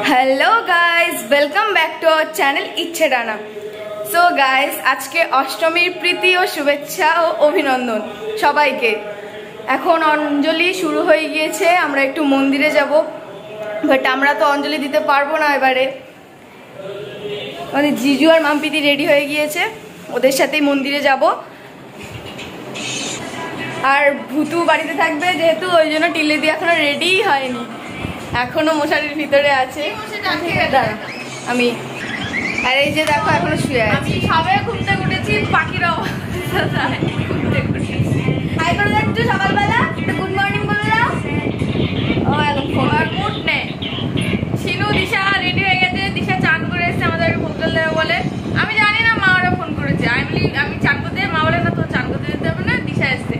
Hello guys welcome back to our channel Ichhe Dana so guys আজকে অষ্টমীর প্রীতি ও শুভেচ্ছা ও অভিনন্দন সবাইকে। এখন অঞ্জলি শুরু হয়ে গিয়েছে, আমরা একটু মন্দিরে যাব। বাট আমরা তো অঞ্জলি দিতে পারব না এবারে। আমাদের জিজু আর মাম্পিদি রেডি হয়ে গিয়েছে, ওদের সাথেই মন্দিরে যাব। আর ভুতু বাড়িতে থাকবে যেহেতু, ওই জন্য টিলে দিয়ে এখনও রেডিই হয়নি। এখনও মশারির ভিতরে আছে। আমি আর এই যে দেখো এখনও শুয়ে আছে। আমি সবে ঘুমতে উঠেছি পাখির অবস্থা ঘুমতে হাই করে একটু সকালবেলা। গুড মর্নিং বলে দাও। ও এখন ফোন আর মুড নেই। শিনু দিশা রেডি হয়ে গেছে। দিশা চান করে এসেছে দেবে বলে। আমি জানি না মা ওরা ফোন করেছে। আমি আমি চান করতে মা বলে না তো চান করতে যেতে হবে না দিশা এসছে।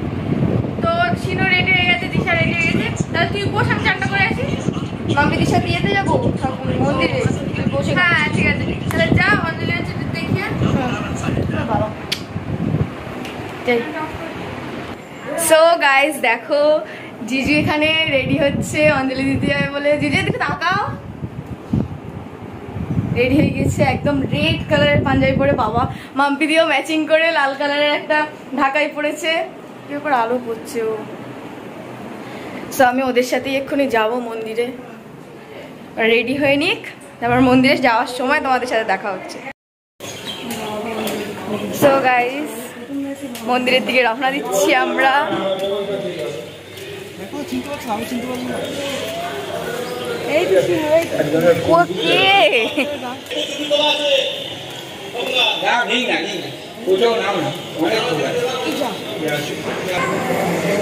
তো শিনু রেডি হয়ে গেছে দিশা রেডি হয়ে গেছে। তাহলে তুই বস আমি চানটা করে সাথে ইয়েতে যাব? মন্দিরে। বসে হ্যাঁ ঠিক আছে। তাহলে যা অঞ্জলি হচ্ছে দেখিয়ে সো গাইস দেখো জিজু এখানে রেডি হচ্ছে অঞ্জলি দিতে যাবে বলে। জিজু এদিকে তাকাও। রেডি হয়ে গেছে একদম রেড কালারের পাঞ্জাবি পরে। বাবা মাম্পি দিয়েও ম্যাচিং করে লাল কালারের একটা ঢাকাই পড়েছে কি করে আলো পড়ছে ও। সো আমি ওদের সাথেই এক্ষুনি যাব মন্দিরে। রেডি হয়ে নিক। তারপর মন্দিরে যাওয়ার সময় তোমাদের সাথে দেখা হচ্ছে। সো গাইস মন্দিরের দিকে রওনা দিচ্ছি আমরা।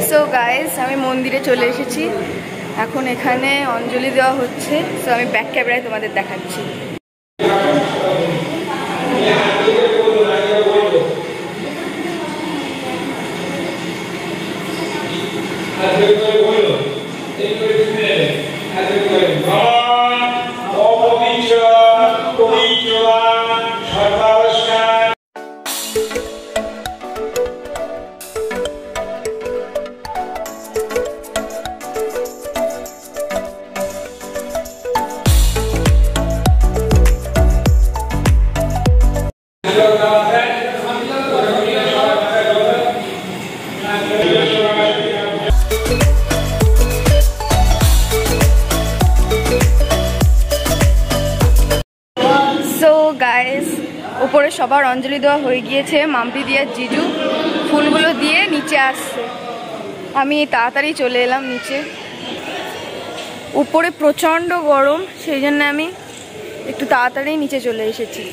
সো গাইস আমি মন্দিরে চলে এসেছি। এখন এখানে অঞ্জলি দেওয়া হচ্ছে তো আমি ব্যাক ক্যামেরায় তোমাদের দেখাচ্ছি। সো গাইস উপরে সবার অঞ্জলি দেওয়া হয়ে গিয়েছে। মাম্পি দিয়ে জিজু ফুলগুলো দিয়ে নিচে আসছে। আমি তাড়াতাড়ি চলে এলাম নিচে। উপরে প্রচণ্ড গরম, সেই জন্য আমি একটু তাড়াতাড়ি নিচে চলে এসেছি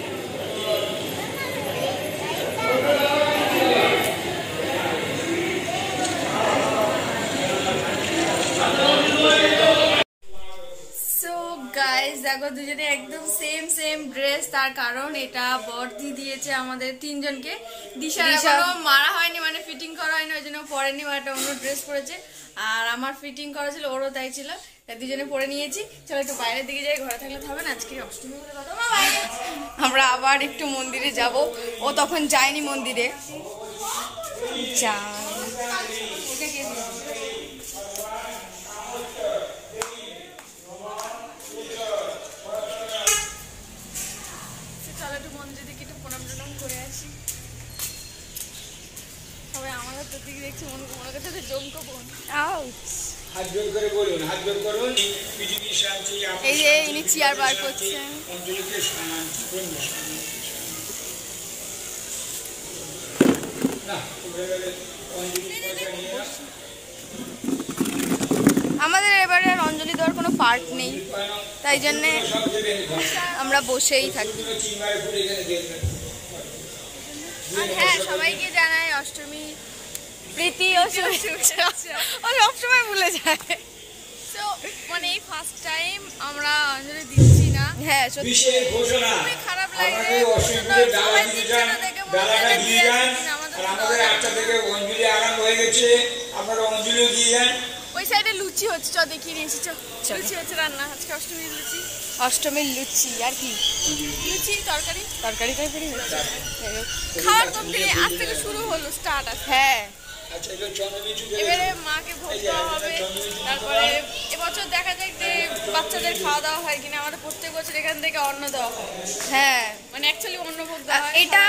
সো গাইস দেখো দুজনে একদম সেম সেম ড্রেস তার কারণ এটা বর্দি দিয়েছে আমাদের তিনজনকে। দিশা এখনও মারা হয়নি মানে ফিটিং করা হয়নি ওই জন্য পরেনি বা একটা অন্য ড্রেস পরেছে। আর আমার ফিটিং করা ছিল ওরও তাই ছিল। দুজনে পরে নিয়েছি। চলো একটু বাইরের দিকে যাই ঘরে থাকলে হবে না আজকে অষ্টমী। আমরা আবার একটু মন্দিরে যাব। ও তখন যায়নি মন্দিরে। যা এটা কে দিয়েছে? চলো একটু মন্দিরে দিকে একটু প্রণাম টনাম করে আসি সবাই আমাদের তোর দিকে দেখছি মনে করছে যে জমকো বোন Ouch! হাত জোর করে বলুন হাত জোর করুন পৃথিবীর শান্তি এই যে ইনি চেয়ার বার করছেন। শান্তি করুন। আমাদের এবারে আর অঞ্জলি দেওয়ার কোনো পার্ট নেই তাই জন্যে। আমরা বসেই থাকি আর হ্যাঁ সবাইকে জানাই অষ্টমী প্রীতি ও শুভেচ্ছা ও সবসময় ভুলে যায়। তো মানে এই ফার্স্ট টাইম আমরা অঞ্জলি দিচ্ছি না। হ্যাঁ সত্যি। খুবই খারাপ লাগে। সবাই দিচ্ছে না দেখে মনে হয় দিয়ে দিয়ে যান। আসছি, আমাদের আটটা থেকে অঞ্জলি আরম্ভ হয়ে গেছে। আপনারা অঞ্জলিও দিয়ে যান। ওই সাইডে লুচি হচ্ছে চ দেখিয়ে নিয়ে এসেছি চ লুচি হচ্ছে রান্না আজকে অষ্টমীর লুচি। অষ্টমীর লুচি আর কি? লুচি তরকারি? তরকারি তরকারি হচ্ছে। যাই হোক। আজ থেকে শুরু হলো স্টার্ট আছে হ্যাঁ। এবারে মাকে ভোগ দেওয়া হবে। তারপরে এবছর দেখা যাক যে বাচ্চাদের খাওয়া দাওয়া হয় কিনা। আমাদের প্রতি বছর এখান থেকে অন্ন দেওয়া হয়। হ্যাঁ। মানে অ্যাকচুয়ালি অন্ন ভোগ দেওয়া হয় এটা।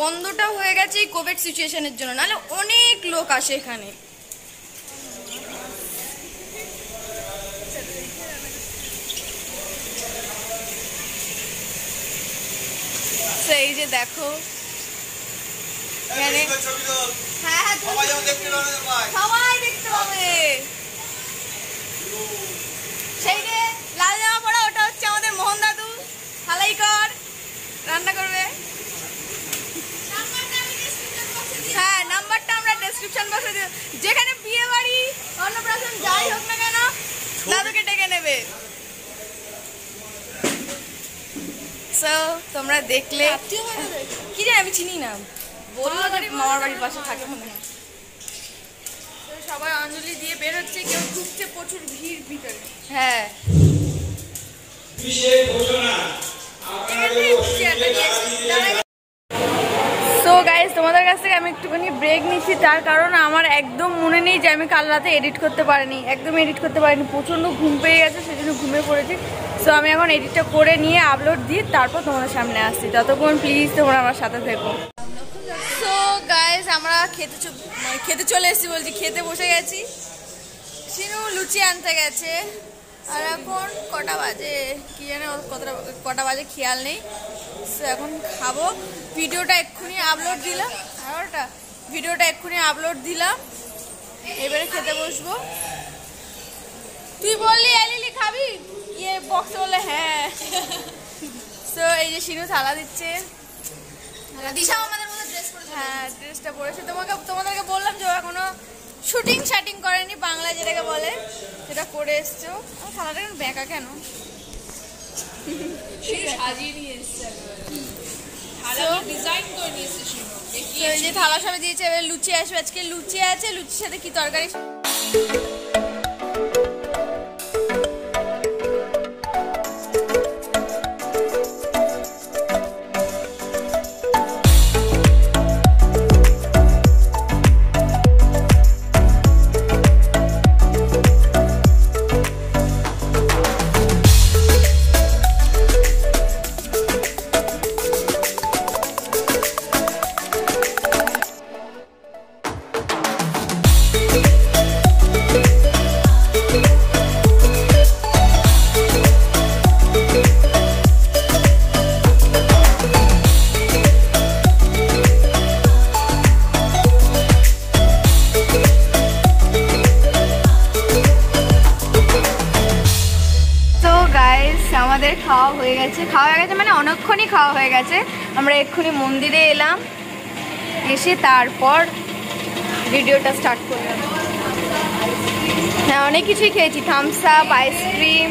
বন্ধটা হয়ে গেছে এই কোভিড সিচুয়েশনের জন্য। নাহলে অনেক লোক আসে এখানে। তো এই যে দেখো এখানে তুমি- সবাই দেখতে পাবে। সেই যে লাল জামা পরা ওটা হচ্ছে আমাদের মোহন দাদু। হালাই কর। রান্না করবে। হ্যাঁ নাম্বারটা আমরা ডেসক্রিপশন বক্সে দিয়ে যেখানে বিয়ে বাড়ি অন্নপ্রাশন যাই হোক না কেন দাদুকে ডেকে নেবে। সো তোমরা দেখলে কি জানি আমি চিনি না। বলল তো মামার বাড়ির পাশে থাকে মনে হয়। সবাই অঞ্জলি দিয়ে বের হচ্ছে কেউ ঢুকছে প্রচুর ভিড় ভিতরে। হ্যাঁ। সো গাইজ তোমাদের কাছ থেকে আমি একটুখানি ব্রেক নিচ্ছি। তার কারণ আমার একদম মনে নেই যে আমি কাল রাতে এডিট করতে পারিনি। একদম এডিট করতে পারিনি। প্রচণ্ড ঘুম পেয়ে গেছে সেই জন্য ঘুমিয়ে পড়েছি। সো আমি এখন এডিটটা করে নিয়ে আপলোড দিই তারপর তোমাদের সামনে আসছি। ততক্ষণ প্লিজ তোমরা আমার সাথে থেকো। গাইজ আমরা খেতে মানে খেতে চলে এসেছি বলছি, খেতে বসে গেছি। সিনু লুচি আনতে গেছে, আর এখন কটা বাজে? কি জানে কতটা, কটা বাজে খেয়াল নেই। এখন খাব। ভিডিওটা এক্ষুনি আপলোড দিলাম। এগারোটা ভিডিওটা এক্ষুনি আপলোড দিলাম। এবারে খেতে বসবো। তুই বললি এলিলি খাবি? ইয়ে বক্স বলে হ্যাঁ। তো এই যে সিনু থালা দিচ্ছে। দিশাও আমাদের হ্যাঁ ড্রেসটা পরেছে। তোমাকে তোমাদেরকে বললাম যে ওরা এখনও শুটিং শাটিং করেনি বাংলায় যেটাকে বলে সেটা করে এসছো। আমার থালাটা কেন? বেঁকা কেন যে থালা সবে দিয়েছে এবার লুচি আসবে। আজকে লুচি আছে লুচির সাথে কি তরকারি? গেছে। আমরা এক্ষুনি মন্দিরে এলাম। এসে তারপর ভিডিওটা স্টার্ট করলাম। হ্যাঁ অনেক কিছুই খেয়েছি। থামস আপ আইসক্রিম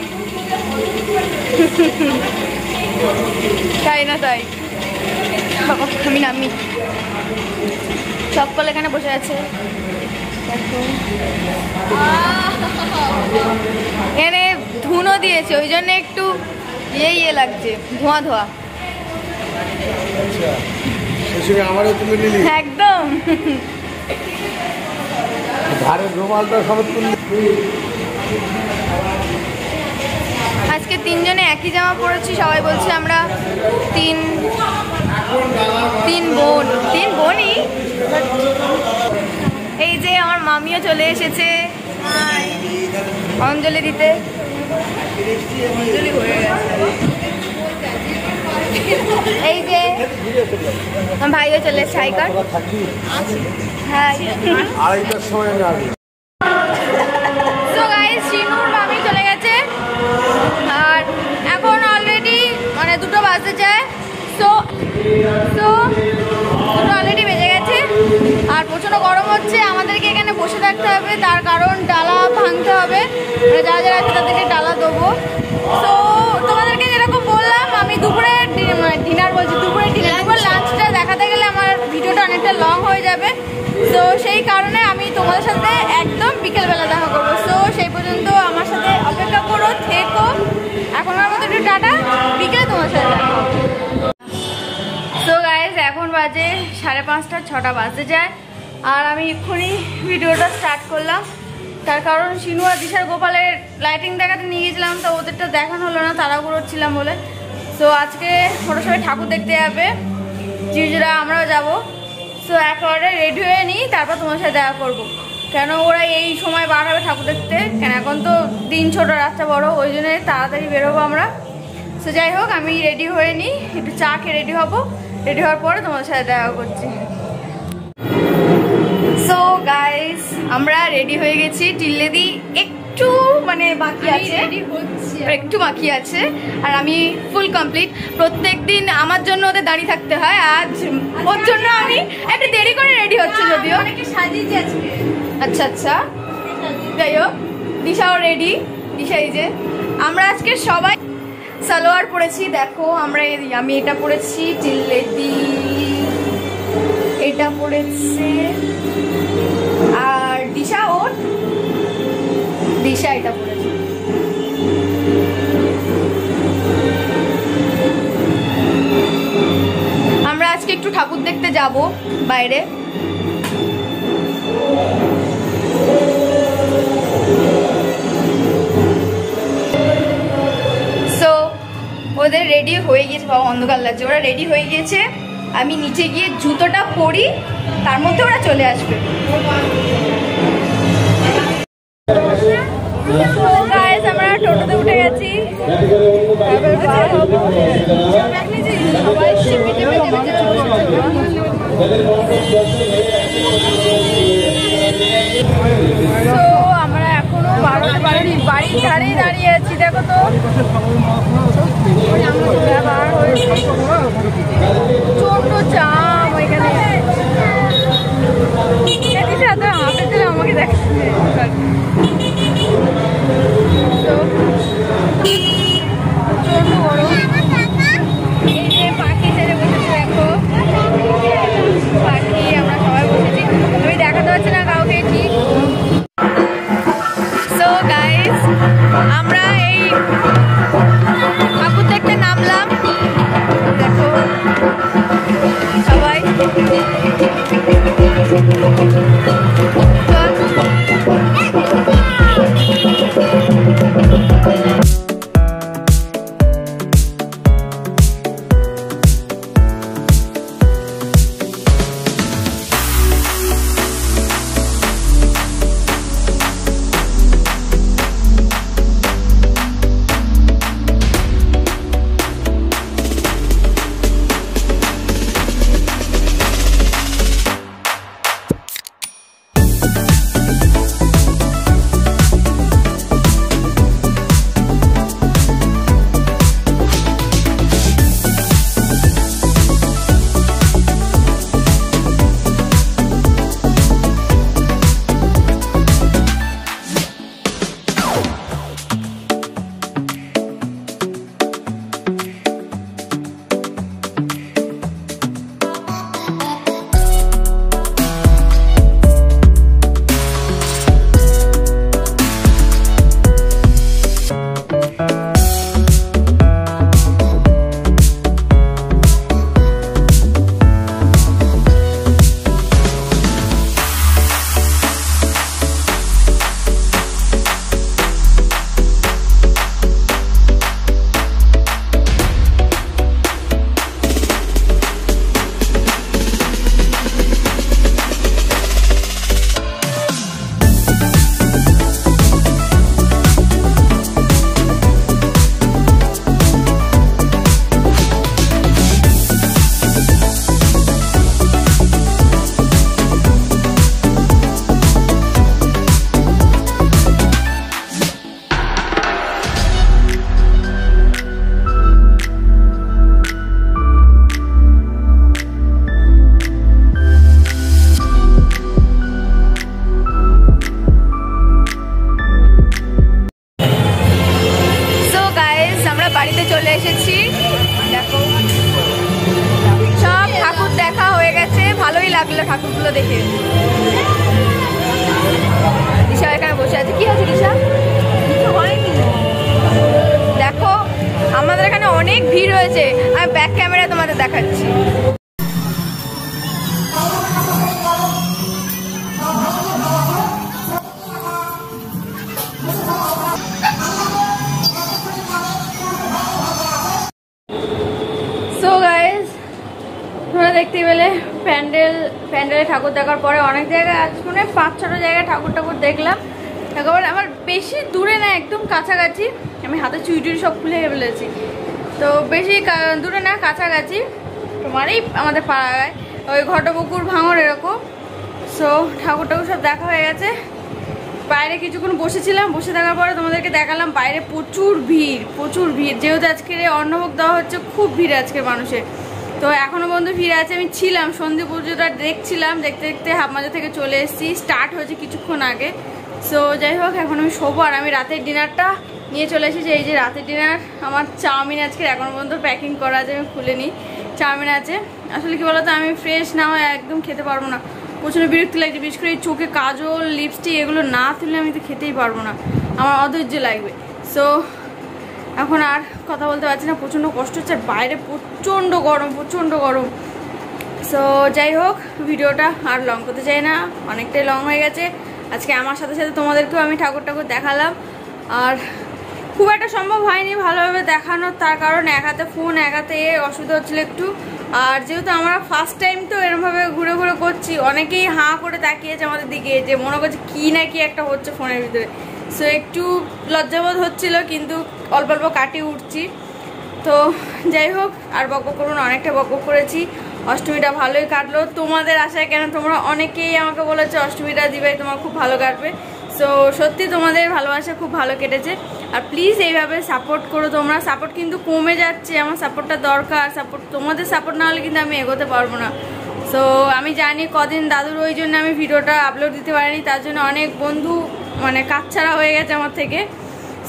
তাই না তাই? আমি নামি। চপ্পল এখানে বসে আছে। এখানে ধুনো দিয়েছে, ওই জন্য একটু ইয়ে ইয়ে লাগছে, ধোঁয়া ধোঁয়া। আমারও তুমি নিলি। একদম। ধারের রুমালটা সমেত আজকে তিনজনে একই জামা পরেছি সবাই বলছে আমরা তিন তিন বোন। তিন বোনই? এই যে আমার মামিও চলে এসেছে। অঞ্জলি দিতে। অঞ্জলি হয়ে গেছে এই যে ভাইও চলে এসেছে হ্যাঁ আড়াইটার সময় চলে গেছে। আর এখন অলরেডি মানে দুটো বাজতে যায়। সো সো দুটো অলরেডি বেজে গেছে। আর প্রচণ্ড গরম হচ্ছে। আমাদেরকে এখানে বসে থাকতে হবে। তার কারণ ডালা ভাঙতে হবে। মানে যারা যারা আছে তাদেরকে ডালা দেবো। তো তোমাদেরকে যেরকম দুপুরে ডিনার বলছি দুপুরে ডিনার দুপুর লাঞ্চটা দেখাতে গেলে আমার ভিডিওটা অনেকটা লং হয়ে যাবে। তো সেই কারণে আমি তোমাদের সাথে একদম বিকেলবেলা দেখা করব। সো সেই পর্যন্ত আমার সাথে অপেক্ষা করো, থেকো। এখন আমার মতো একটু টাটা, বিকেলে তোমার সাথে দেখা সো গাইজ এখন বাজে সাড়ে পাঁচটা, ছটা বাজতে যায়। আর আমি এক্ষুনি ভিডিওটা স্টার্ট করলাম। তার কারণ শিনু আর দিশার গোপালের লাইটিং দেখাতে নিয়ে গেছিলাম, তো ওদেরটা দেখানো হলো না তাড়াহুড়ো ছিলাম বলে। তো আজকে ছোটো সবাই ঠাকুর দেখতে যাবে। জিজুরা আমরাও যাব। সো একেবারে রেডি হয়ে নিই, তারপর তোমার সাথে দেখা করব। কেন ওরা এই সময় বার হবে ঠাকুর দেখতে? কেন এখন তো দিন ছোট রাস্তা বড়, ওই জন্য তাড়াতাড়ি বেরোবো আমরা। সো যাই হোক, আমি রেডি হয়ে নিই। একটু চা খেয়ে রেডি হব। রেডি হওয়ার পরে তোমার সাথে দেখা করছি। সো গাইস আমরা রেডি হয়ে গেছি। টিল্লেদি একটু মানে বাকি আছে। একটু বাকি আছে। আর আমি ফুল কমপ্লিট প্রত্যেক দিন আমার জন্য ওদের দাঁড়িয়ে থাকতে হয়। আজ ওর জন্য আমি একটু দেরি করে রেডি হচ্ছে যদিও। আচ্ছা আচ্ছা। যাই হোক দিশাও রেডি দিশা এই যে আমরা আজকে সবাই সালোয়ার পরেছি। দেখো আমরা আমি এটা পরেছি টিল্লেদি এটা পরেছে। আর দিশা ওর দিশা এটা পরেছে আমরা আজকে একটু ঠাকুর দেখতে যাব বাইরে। সো ওদের রেডি হয়ে গিয়েছে, বাবা, অন্ধকার লাগছে। ওরা রেডি হয়ে গিয়েছে, আমি নিচে গিয়ে জুতোটা পরি, তার মধ্যে ওরা চলে আসবে। আমরা এখনও বারোতে পারিনি বাড়ির ধারেই দাঁড়িয়ে আছি দেখো তো ছোট চাম ওইখানে আমাকে দেখাচ্ছে তো প্যান্ডেল, প্যান্ডেলে ঠাকুর দেখার পরে অনেক জায়গায় আজ মানে পাঁচ, ছটা জায়গায় ঠাকুর ঠাকুর দেখলাম। একেবারে আমার বেশি দূরে না, একদম কাছাকাছি। আমি হাতে চুইটুরি সব খুলে ফেলেছি। তো বেশি দূরে না, কাছাকাছি। তোমার এই আমাদের পাড়ায়, ওই ঘটপুকুর ভাঙর এরকম। সো ঠাকুর ঠাকুর সব দেখা হয়ে গেছে। বাইরে কিছুক্ষণ বসেছিলাম, বসে থাকার পরে তোমাদেরকে দেখালাম, বাইরে প্রচুর ভিড় প্রচুর ভিড়। যেহেতু আজকের অন্নভোগ দেওয়া হচ্ছে, খুব ভিড় আজকের মানুষের। তো এখনও পর্যন্ত ভিড় আছে। আমি ছিলাম, সন্ধে পুজোটা দেখছিলাম, দেখতে দেখতে হাফ মাজা থেকে চলে এসেছি। স্টার্ট হয়েছে কিছুক্ষণ আগে। সো যাই হোক, এখন আমি শোবো আর আমি রাতের ডিনারটা নিয়ে চলে এসেছি। এই যে রাতের ডিনার আমার চাউমিন আজকে এখনও পর্যন্ত প্যাকিং করা আছে, আমি খুলে নিই চাউমিন আছে। আসলে কি বলতো, আমি ফ্রেশ না হয় একদম খেতে পারব না। প্রচণ্ড বিরক্তি লাগছে, বিশেষ করে এই চোখে কাজল লিপস্টিক এগুলো না তুললে আমি তো খেতেই পারব না। আমার অধৈর্য লাগবে। সো এখন আর কথা বলতে পারছি না, প্রচণ্ড কষ্ট হচ্ছে আর বাইরে প্রচণ্ড গরম প্রচণ্ড গরম। সো যাই হোক, ভিডিওটা আর লং করতে চাই না, অনেকটাই লং হয়ে গেছে। আজকে আমার সাথে সাথে তোমাদেরকেও আমি ঠাকুর ঠাকুর দেখালাম। আর খুব একটা সম্ভব হয়নি ভালোভাবে দেখানোর, তার কারণ এক হাতে ফোন এক হাতে এ অসুবিধা হচ্ছিল একটু। আর যেহেতু আমরা ফার্স্ট টাইম তো এরমভাবে ঘুরে ঘুরে করছি, অনেকেই হাঁ করে তাকিয়েছে আমাদের দিকে, যে মনে করছে কী না কি একটা হচ্ছে ফোনের ভিতরে। সো একটু লজ্জাবোধ হচ্ছিল, কিন্তু অল্প অল্প কাটিয়ে উঠছি। তো যাই হোক, আর বক করুন অনেকটা বক করেছি। অষ্টমীটা ভালোই কাটলো। তোমাদের আশায় কেন? তোমরা অনেকেই আমাকে বলেছে, অষ্টমীটা দিবে, তোমার খুব ভালো কাটবে। সো সত্যি তোমাদের ভালোবাসা খুব ভালো কেটেছে। আর প্লিজ এইভাবে সাপোর্ট করো তোমরা। সাপোর্ট কিন্তু কমে যাচ্ছে। আমার সাপোর্টটা দরকার। সাপোর্ট তোমাদের সাপোর্ট না হলে কিন্তু আমি এগোতে পারব না। সো আমি জানি কদিন দাদুর, ওই জন্য আমি ভিডিওটা আপলোড দিতে পারিনি। তার জন্য অনেক বন্ধু মানে কাচ্ছাড়া হয়ে গেছে আমার থেকে।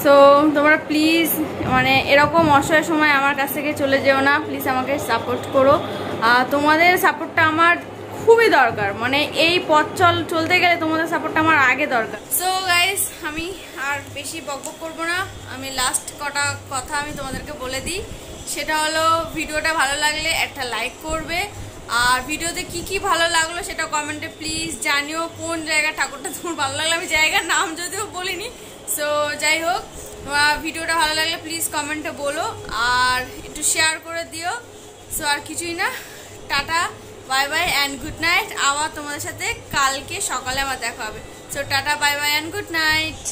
সো তোমরা প্লিজ মানে এরকম অসহায় সময় আমার কাছ থেকে চলে যেও না। প্লিজ আমাকে সাপোর্ট করো। আর তোমাদের সাপোর্টটা আমার খুবই দরকার। মানে এই পথ চল চলতে গেলে তোমাদের সাপোর্টটা আমার আগে দরকার। সো গাইস আমি আর বেশি বকবক করব না। আমি লাস্ট কটা কথা আমি তোমাদেরকে বলে দিই। সেটা হলো ভিডিওটা ভালো লাগলে একটা লাইক করবে। আর ভিডিওতে কি কি ভালো লাগল সেটা কমেন্টে প্লিজ জানিও কোন জায়গা ঠাকুরটা তোমার ভালো লাগল। আমি জায়গার নাম যদিও বলিনি। সো যাই হোক ভিডিওটা ভালো লাগলে প্লিজ কমেন্টে বলো আর একটু শেয়ার করে দিও। সো আর কিছুই না। Tata bye bye and good night আবার তোমাদের সাথে কালকে সকালে আমার দেখা হবে। So tata bye bye and good night